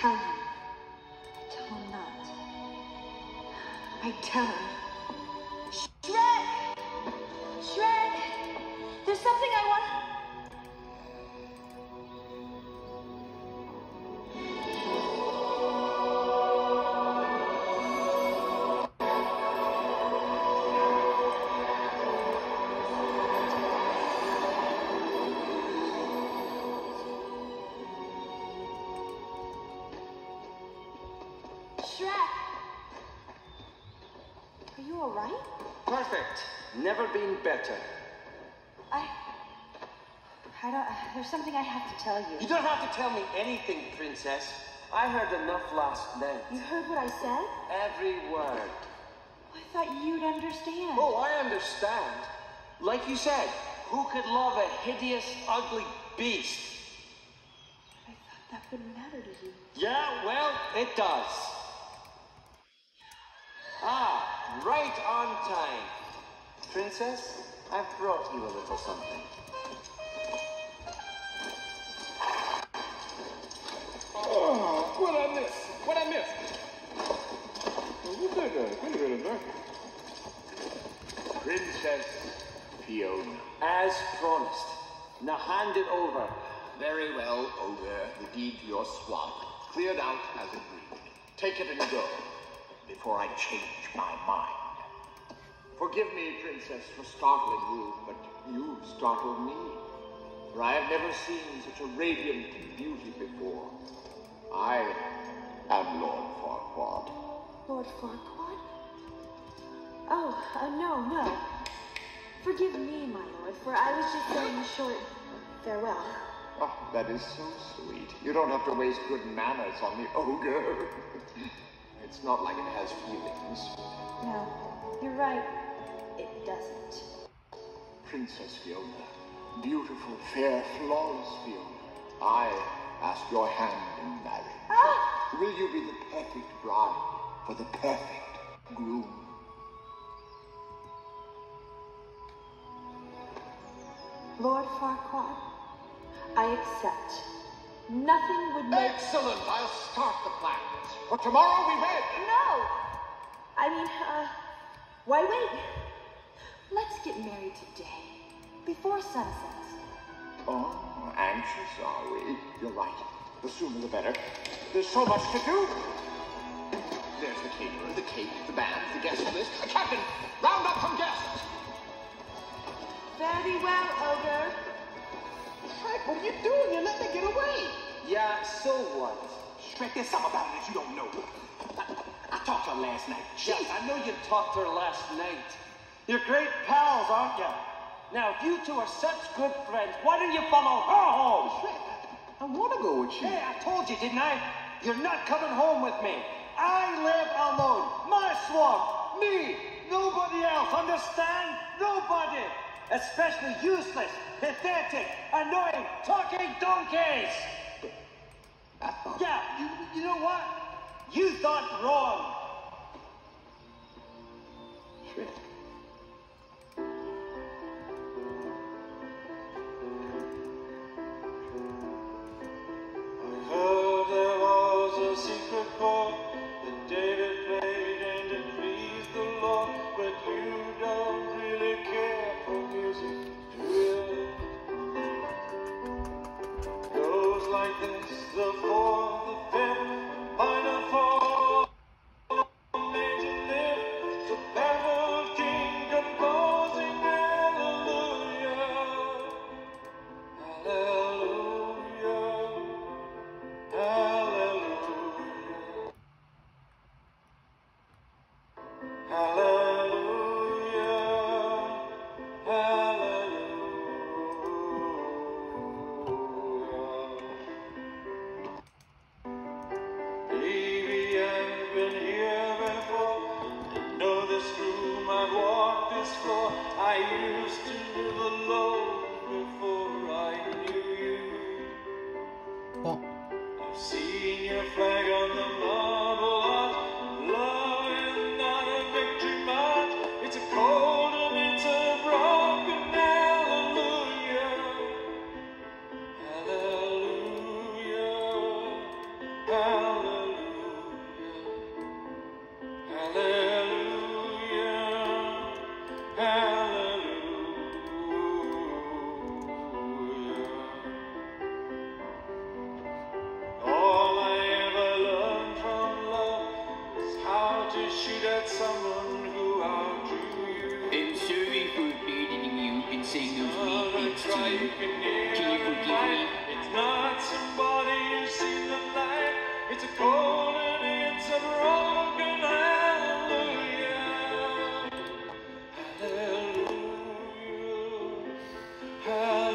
tell him. Tell him not. I tell him. Shrek! Shrek! Never been better. I. I don't. There's something I have to tell you. You don't have to tell me anything, Princess. I heard enough last night. You heard what I said? Every word. I thought you'd understand. Oh, I understand. Like you said, who could love a hideous, ugly beast? I thought that wouldn't matter to you. Yeah, well, it does. Ah, right on time. Princess, I've brought you a little something. Oh, what I miss? What I miss? What's that guy? Wait a minute, Doc. Princess Fiona. As promised. Now hand it over. Very well, Ogre. The deed to your swamp cleared out as agreed. Take it and go before I change my mind. Forgive me, Princess, for startling you, but you startled me. For I have never seen such a radiant beauty before. I am Lord Farquaad. Lord Farquaad? Oh, uh, no, no. Forgive me, my lord, for I was just saying a short farewell. Oh, that is so sweet. You don't have to waste good manners on the ogre. it's not like it has feelings. No, you're right. It doesn't. Princess Fiona, beautiful, fair, flawless Fiona, I ask your hand in marriage. Ah! Will you be the perfect bride for the perfect groom? Lord Farquaad, I accept. Nothing would make. Excellent! I'll start the plans. For tomorrow we wed. No! I mean, uh, why wait? Let's get married today, before sunset. Oh, anxious are we? You're right. The sooner the better. There's so much to do. There's the caterer, the cake, the band, the guest list. Uh, Captain, round up some guests. Very well, Ogre. Shrek, what are you doing? You let me get away. Yeah, so what? Shrek, there's something about it that you don't know. I, I talked to her last night. Yeah, I know you talked to her last night. You're great pals, aren't you? Now, if you two are such good friends, why don't you follow her home? Shrek, I, I want to go with you. Hey, I told you, didn't I? You're not coming home with me. I live alone. My swamp. Me. Nobody else. Understand? Nobody. Especially useless, pathetic, annoying, talking donkeys. Thought Yeah, you, you know what? You thought wrong. This, the fourth, the fifth, used to live alone before I knew you. Oh, It's not somebody who's seen the light. It's a cold and it's a broken. Hallelujah. hallelujah.